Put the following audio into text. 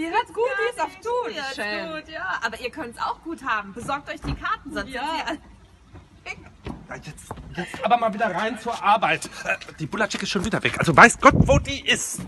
Mir hat's gut, die ist auf Tun. Ja. Aber ihr könnt es auch gut haben. Besorgt euch die Karten, sonst ja. sind alle jetzt, jetzt aber mal wieder rein zur Arbeit. Äh, die Bulacek ist schon wieder weg. Also weiß Gott, wo die ist.